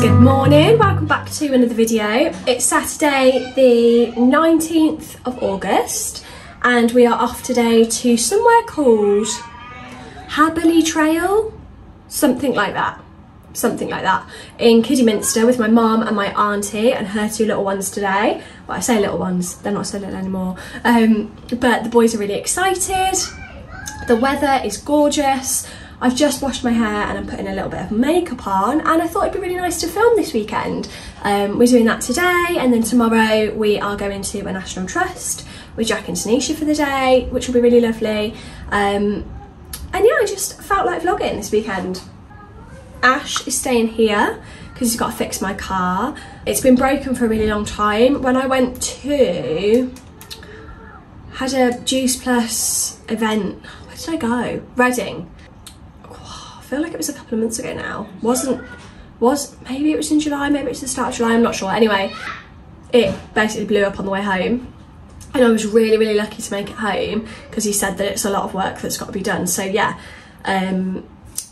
Good morning. Welcome back to another video. It's Saturday the 19th of August and we are off today to somewhere called Habberley Trail, something like that. Something like that in Kidderminster with my mum and my auntie and her two little ones today. Well, I say little ones, they're not so little anymore. Um, but the boys are really excited. The weather is gorgeous. I've just washed my hair and I'm putting a little bit of makeup on and I thought it'd be really nice to film this weekend. Um, we're doing that today and then tomorrow we are going to a National Trust with Jack and Tanisha for the day, which will be really lovely. Um, and yeah, I just felt like vlogging this weekend. Ash is staying here because he's got to fix my car. It's been broken for a really long time. When I went to, had a Juice Plus event, where did I go? Reading feel like it was a couple of months ago now. Wasn't, was, maybe it was in July, maybe it's the start of July, I'm not sure. Anyway, it basically blew up on the way home. And I was really, really lucky to make it home because he said that it's a lot of work that's got to be done. So yeah, um,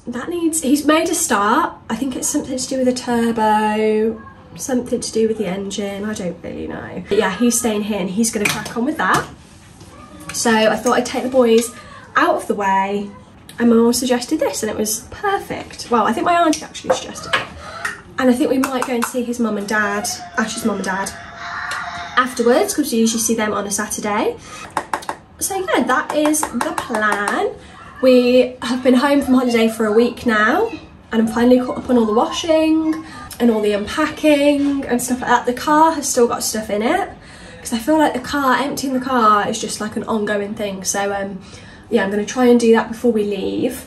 that needs, he's made a start. I think it's something to do with the turbo, something to do with the engine. I don't really know. But yeah, he's staying here and he's going to crack on with that. So I thought I'd take the boys out of the way and my mum suggested this and it was perfect. Well, I think my auntie actually suggested it. And I think we might go and see his mum and dad, Ash's mum and dad, afterwards because we usually see them on a Saturday. So yeah, that is the plan. We have been home from holiday for a week now and I'm finally caught up on all the washing and all the unpacking and stuff like that. The car has still got stuff in it because I feel like the car, emptying the car is just like an ongoing thing. So um, yeah, I'm going to try and do that before we leave.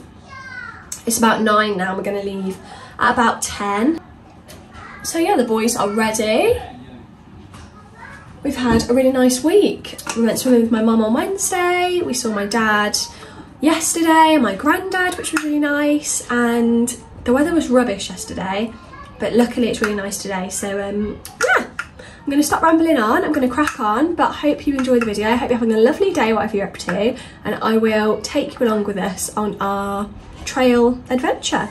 It's about nine now, we're going to leave at about 10. So yeah, the boys are ready. We've had a really nice week. We went swimming with my mum on Wednesday. We saw my dad yesterday and my granddad, which was really nice. And the weather was rubbish yesterday, but luckily it's really nice today. So um, yeah, I'm going to stop rambling on, I'm going to crack on, but I hope you enjoy the video. I hope you're having a lovely day, whatever you're up to, and I will take you along with us on our trail adventure.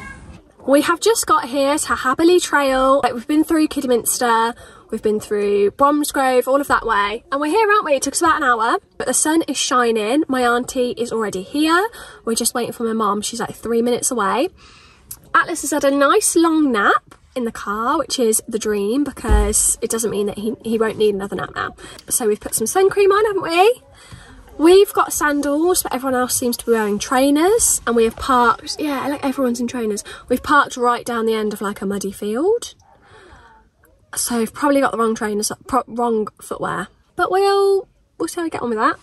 We have just got here to Habberley Trail. We've been through Kidderminster, we've been through Bromsgrove, all of that way. And we're here, aren't we? It took us about an hour, but the sun is shining. My auntie is already here. We're just waiting for my mom. She's like three minutes away. Atlas has had a nice long nap in the car, which is the dream because it doesn't mean that he, he won't need another nap now. So we've put some sun cream on, haven't we? We've got sandals, but everyone else seems to be wearing trainers. And we have parked, yeah, like everyone's in trainers. We've parked right down the end of like a muddy field. So we've probably got the wrong trainers, wrong footwear. But we'll, we'll see how we get on with that.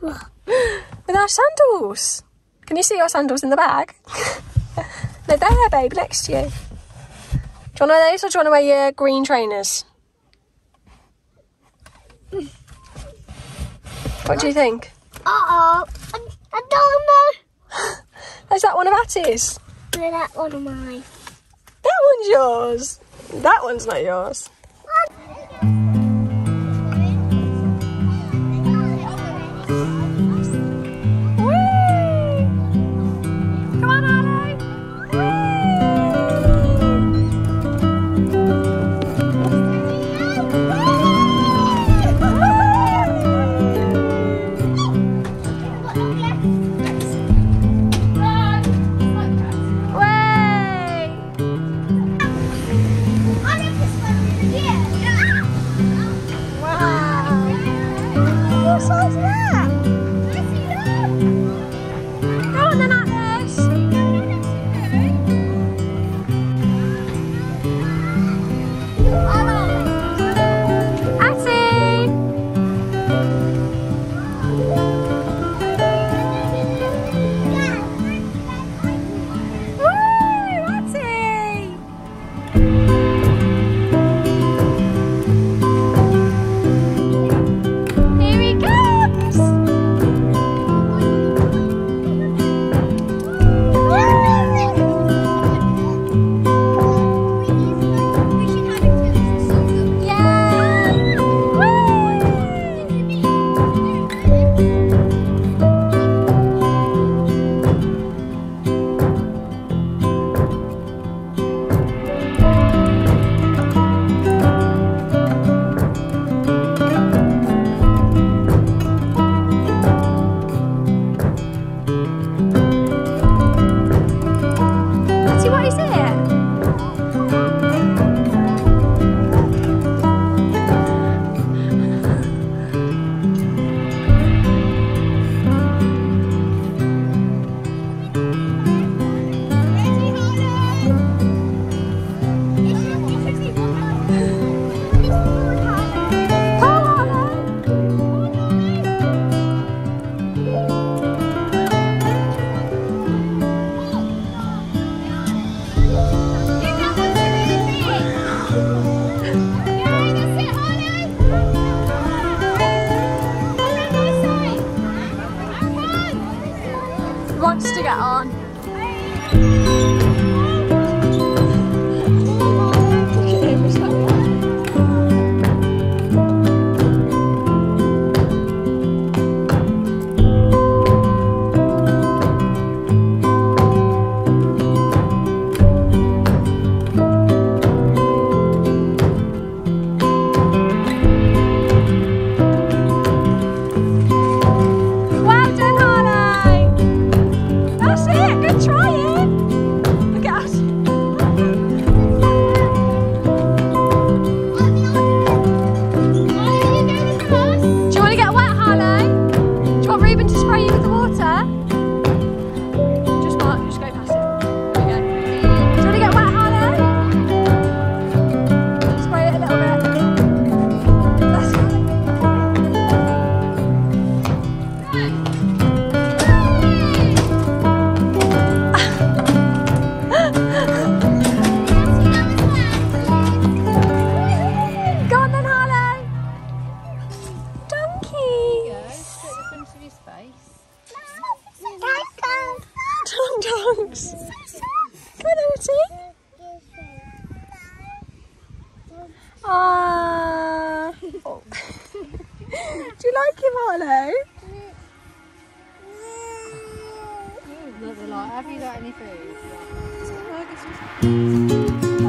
with our sandals. Can you see your sandals in the bag? They're there, babe, next to you. Do you want to wear those or do you want to wear your green trainers? What do you think? Uh-oh. I, I don't know. Is that one of Attie's? No, that one of mine. That one's yours. That one's not yours. can't, wants to get on. away the water? Do you like him, Harlow? Look, they're like, have you got any food?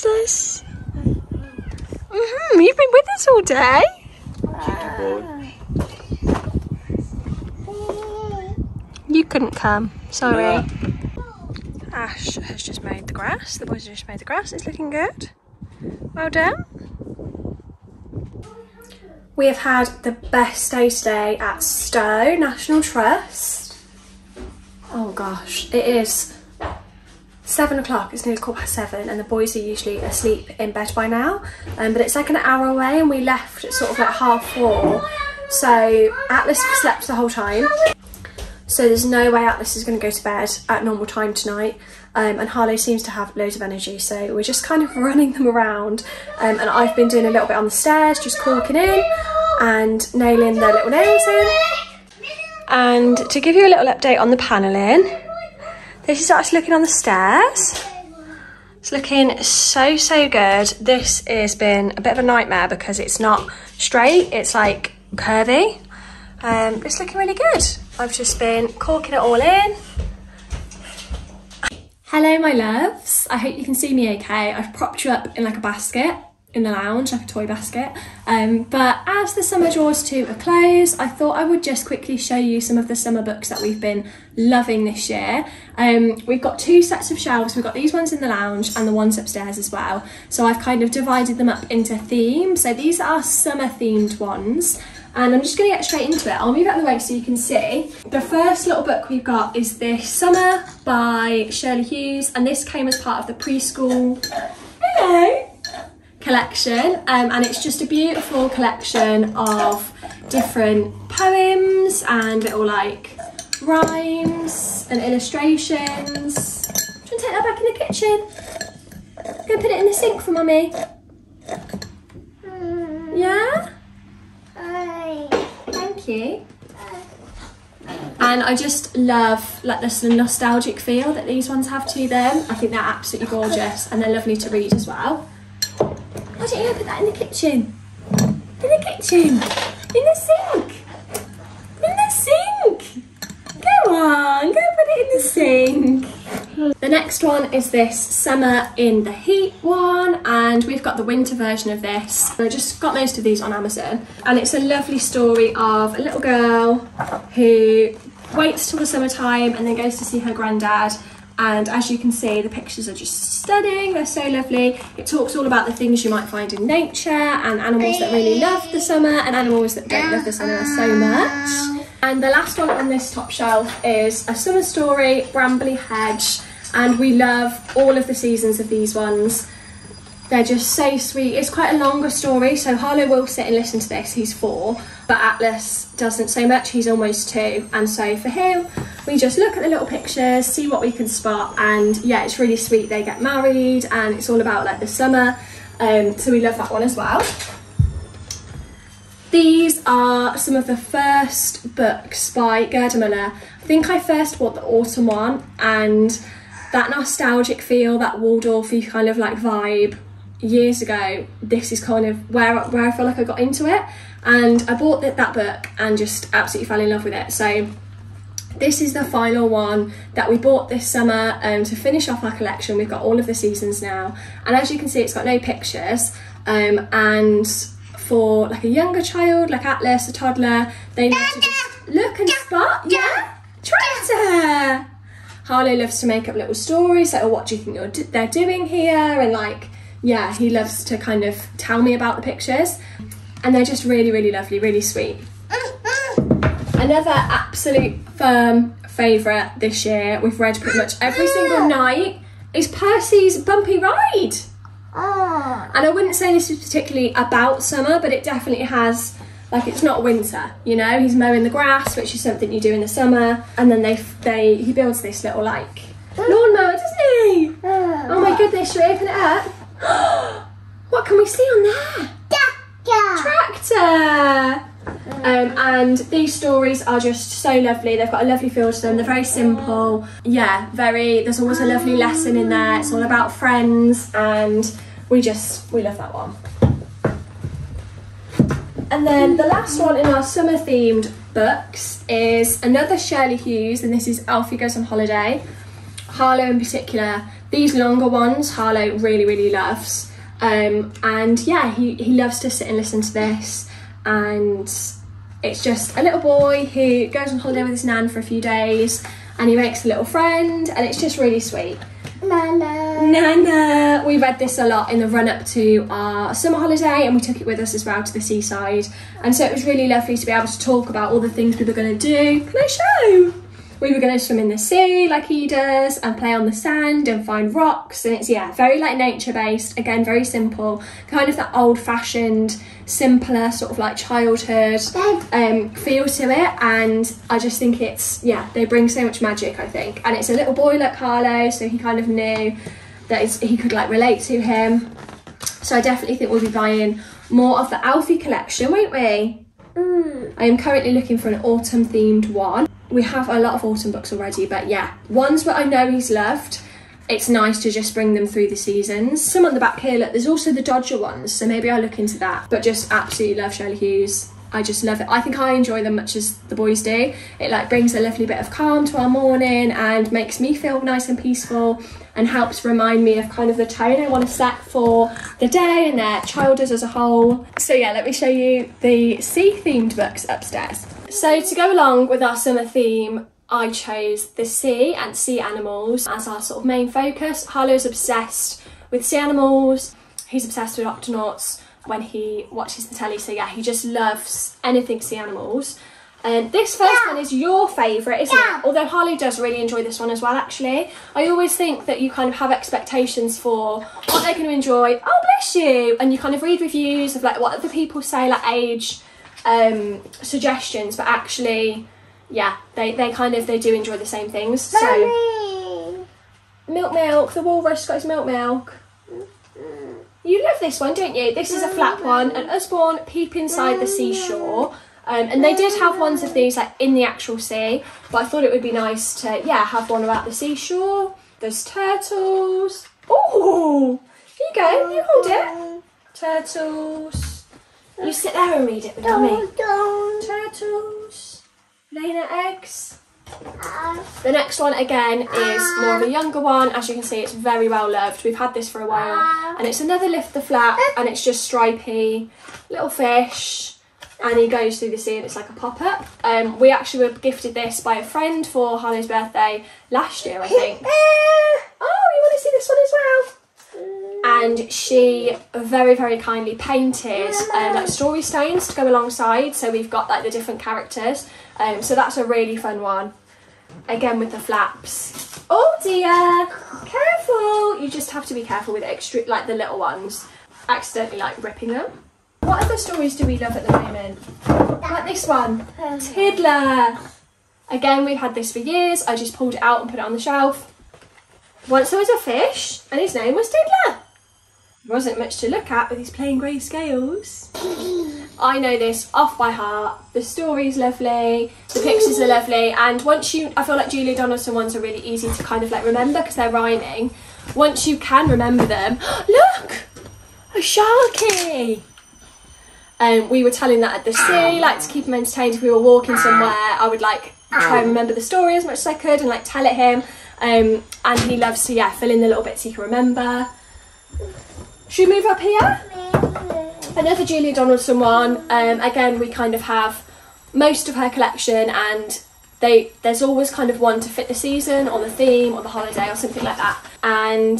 This? Mm-hmm, you've been with us all day. You couldn't come. Sorry. Ash has just made the grass. The boys have just made the grass. It's looking good. Well done. We have had the best day today at Stowe National Trust. Oh gosh, it is seven o'clock. It's nearly quarter past seven, and the boys are usually asleep in bed by now. Um, but it's like an hour away, and we left at sort of like half four. So Atlas slept the whole time. So there's no way Atlas is going to go to bed at normal time tonight. Um, and Harlow seems to have loads of energy, so we're just kind of running them around. Um, and I've been doing a little bit on the stairs, just caulking in and nailing their little nails in. And to give you a little update on the panelling, this is us looking on the stairs. It's looking so, so good. This has been a bit of a nightmare because it's not straight, it's like curvy. Um, it's looking really good. I've just been caulking it all in. Hello, my loves. I hope you can see me okay. I've propped you up in like a basket in the lounge, like a toy basket. Um, but as the summer draws to a close, I thought I would just quickly show you some of the summer books that we've been loving this year. Um, we've got two sets of shelves. We've got these ones in the lounge and the ones upstairs as well. So I've kind of divided them up into themes. So these are summer themed ones. And I'm just going to get straight into it. I'll move out of the way so you can see. The first little book we've got is this Summer by Shirley Hughes. And this came as part of the preschool hello, collection. Um, and it's just a beautiful collection of different poems and little like rhymes and illustrations. You want to take that back in the kitchen? Go put it in the sink for mummy. Yeah? Thank you. And I just love like sort nostalgic feel that these ones have to them. I think they're absolutely gorgeous and they're lovely to read as well. Why don't you put that in the kitchen? In the kitchen. In the sink. In the sink. Go on, go put it in the sink. The next one is this Summer in the Heat one, and we've got the winter version of this. I just got most of these on Amazon, and it's a lovely story of a little girl who waits till the summertime and then goes to see her granddad. And as you can see, the pictures are just stunning, they're so lovely. It talks all about the things you might find in nature and animals that really love the summer and animals that don't love the summer so much. And the last one on this top shelf is A Summer Story, Brambly Hedge. And we love all of the seasons of these ones. They're just so sweet. It's quite a longer story, so Harlow will sit and listen to this. He's four, but Atlas doesn't so much. He's almost two, and so for him, we just look at the little pictures, see what we can spot, and yeah, it's really sweet. They get married, and it's all about like the summer. Um, so we love that one as well. These are some of the first books by Gerda Muller. I think I first bought the autumn one, and that nostalgic feel, that Waldorfy kind of like vibe years ago, this is kind of where where I feel like I got into it. And I bought that, that book and just absolutely fell in love with it. So this is the final one that we bought this summer um, to finish off our collection. We've got all of the seasons now. And as you can see, it's got no pictures. Um, and for like a younger child, like Atlas, a toddler, they need to just look and spot. Yeah, tractor. Harlow loves to make up little stories, like, oh, what do you think they're doing here? And like, yeah, he loves to kind of tell me about the pictures. And they're just really, really lovely, really sweet. Another absolute firm favourite this year, we've read pretty much every single night, is Percy's Bumpy Ride. Oh. And I wouldn't say this is particularly about summer, but it definitely has like it's not winter, you know. He's mowing the grass, which is something you do in the summer, and then they they he builds this little like mm. lawnmower, doesn't he? Mm. Oh my goodness, should we open it up? what can we see on there? Tractor. Um, and these stories are just so lovely. They've got a lovely feel to them. They're very simple. Yeah, very. There's always a lovely lesson in there. It's all about friends, and we just we love that one. And then the last one in our summer themed books is another Shirley Hughes, and this is Alfie Goes on Holiday. Harlow in particular, these longer ones, Harlow really, really loves. Um, and yeah, he, he loves to sit and listen to this. And it's just a little boy who goes on holiday with his nan for a few days and he makes a little friend, and it's just really sweet. Nana. Nana. We read this a lot in the run up to our summer holiday and we took it with us as well to the seaside. And so it was really lovely to be able to talk about all the things we were going to do. Can I show? We were going to swim in the sea like he does and play on the sand and find rocks. And it's, yeah, very like nature based. Again, very simple. Kind of that old fashioned, simpler sort of like childhood um, feel to it. And I just think it's, yeah, they bring so much magic, I think. And it's a little boy like Harlow, so he kind of knew that he could like relate to him. So I definitely think we'll be buying more of the Alfie collection, won't we? I am currently looking for an autumn themed one. We have a lot of autumn books already, but yeah, ones that I know he's loved. It's nice to just bring them through the seasons. Some on the back here, look, there's also the Dogger ones, so maybe I'll look into that. But just absolutely love Shirley Hughes. I just love it. I think I enjoy them much as the boys do. It like brings a lovely bit of calm to our morning and makes me feel nice and peaceful and helps remind me of kind of the tone I want to set for the day and their childhood as a whole. So yeah, let me show you the sea themed books upstairs. So to go along with our summer theme, I chose the sea and sea animals as our sort of main focus. Harlow's obsessed with sea animals. He's obsessed with octonauts when he watches the telly. So yeah, he just loves anything sea animals. And this first one is your favourite, isn't it? Although Harley does really enjoy this one as well, actually. I always think that you kind of have expectations for what they're going to enjoy. Oh, bless you! And you kind of read reviews of like what other people say, like age um, suggestions, but actually, yeah, they, they kind of they do enjoy the same things. So Mommy. milk, milk. The walrus got his milk, milk. You love this one, don't you? This is a flat one, and an Usborne peep inside the seashore. Um, and they did have ones of these like in the actual sea, but I thought it would be nice to yeah have one about the seashore. There's turtles. Oh, here you go. You hold it. Turtles. You sit there and read it with me. Don't, don't. Turtles. Laying their eggs. Uh, The next one again is more of a younger one. As you can see, it's very well loved. We've had this for a while, and it's another lift the flap, and it's just stripy little fish, and he goes through the sea, and it's like a pop up. Um, we actually were gifted this by a friend for Harlow's birthday last year, I think. Oh, you want to see this one as well? And she very, very kindly painted um, like story stones to go alongside. So we've got like the different characters. Um, so that's a really fun one. Again with the flaps. Oh dear, careful! You just have to be careful with extra, like the little ones, accidentally like ripping them. What other stories do we love at the moment? Like this one, Tiddler. Again, we've had this for years. I just pulled it out and put it on the shelf. Once there was a fish, and his name was Tiddler. There wasn't much to look at with these plain grey scales. I know this off by heart. The story's lovely, the pictures are lovely, and once you, I feel like Julia Donaldson ones are really easy to kind of like remember because they're rhyming. Once you can remember them, look, a sharky. Um, we were telling that at the sea, like to keep him entertained. If we were walking somewhere, I would like try and remember the story as much as I could and like tell it him. Um, and he loves to yeah fill in the little bits he can remember. Should we move up here? Another Julia Donaldson one. Um, again, we kind of have most of her collection, and they there's always kind of one to fit the season or the theme or the holiday or something like that. And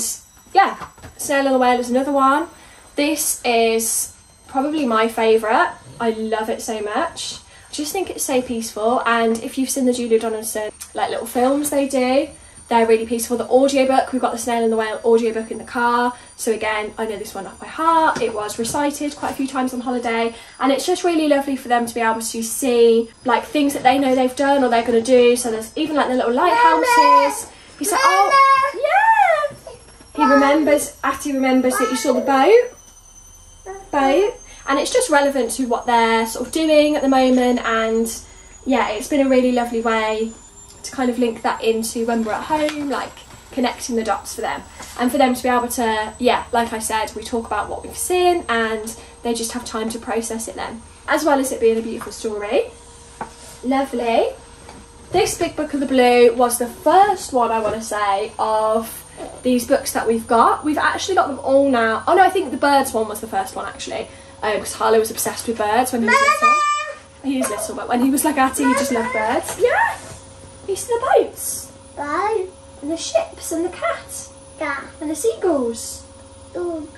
yeah, Snail and the Whale is another one. This is probably my favourite. I love it so much. I just think it's so peaceful. And if you've seen the Julia Donaldson like little films they do, they're really peaceful. The audiobook, we've got the Snail and the Whale audiobook in the car. So again, I know this one off by heart. It was recited quite a few times on holiday. And it's just really lovely for them to be able to see like things that they know they've done or they're going to do. So there's even like the little lighthouses. He's like, oh, yeah. He remembers, Atty remembers that you saw the boat. Boat. And it's just relevant to what they're sort of doing at the moment. And yeah, it's been a really lovely way to kind of link that into when we're at home, like connecting the dots for them. And for them to be able to, yeah, like I said, we talk about what we've seen and they just have time to process it then. As well as it being a beautiful story. Lovely. This Big Book of the Blue was the first one, I want to say, of these books that we've got. We've actually got them all now. Oh no, I think the birds one was the first one actually. Um, because Harlow was obsessed with birds when he was little. He was little, but when he was like Atty, he just loved birds. Yeah. See the boats Bye. and the ships and the cat Da. and the seagulls, do.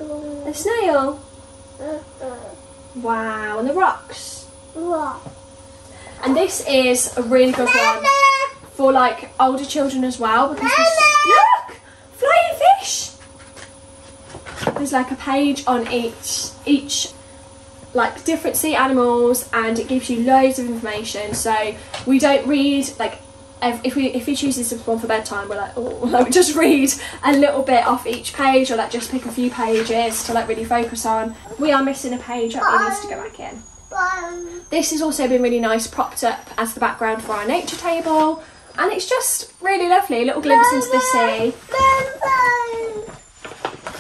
the snail. Uh, uh. Wow, and the rocks. What? And this is a really good one for like older children as well because look, flying fish. There's like a page on each each like different sea animals and it gives you loads of information. So we don't read like if if we if we choose this one for bedtime, we're like oh like just read a little bit off each page or like just pick a few pages to like really focus on. We are missing a page that needs to go back in. This has also been really nice propped up as the background for our nature table and it's just really lovely, a little glimpse into the sea.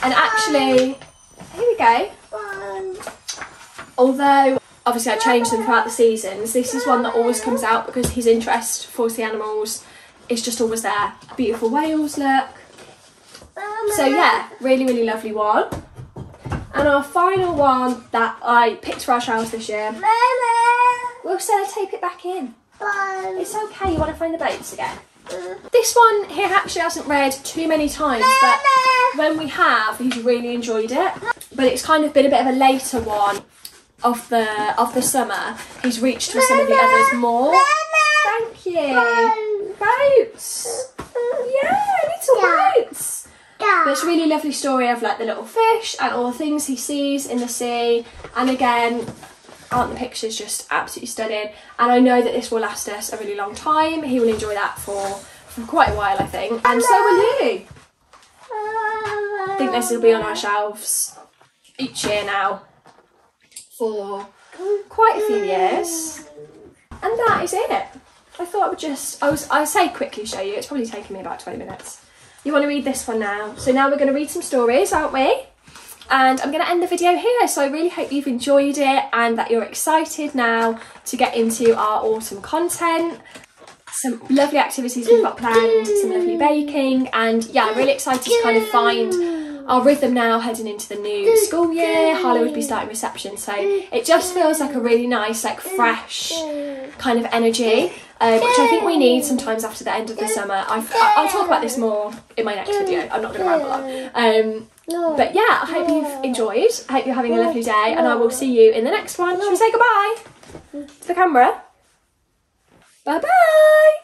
And actually, here we go. Although obviously I change them throughout the seasons, this is one that always comes out because his interest for sea animals is just always there. Beautiful whales look. So yeah, really, really lovely one. And our final one that I picked for our shelves this year, we'll sellotape uh, it back in. It's okay, you want to find the boats again? This one he actually hasn't read too many times, but when we have, he's really enjoyed it. But it's kind of been a bit of a later one of the of the summer. He's reached for some of the others more. Thank you. Boats. Yeah, little Yeah. boats. But it's a really lovely story of like the little fish and all the things he sees in the sea. And again, aren't the pictures just absolutely stunning? And I know that this will last us a really long time. He will enjoy that for, for quite a while, I think. And so will you. I think this will be on our shelves each year now for quite a few mm. years. And that is it. I thought I would just, I was, I say quickly show you, it's probably taken me about 20 minutes. You want to read this one now. So now we're going to read some stories, aren't we? And I'm going to end the video here. So I really hope you've enjoyed it and that you're excited now to get into our autumn content. Some lovely activities we've got planned, some lovely baking, and yeah, I'm really excited to kind of find our rhythm now heading into the new school year. Harlow would be starting reception, so it just feels like a really nice, like fresh kind of energy, um, which I think we need sometimes after the end of the summer. I've, I'll talk about this more in my next video. I'm not going to ramble on. Um, but yeah, I hope you've enjoyed. I hope you're having a lovely day, and I will see you in the next one. Shall we say goodbye to the camera? Bye bye.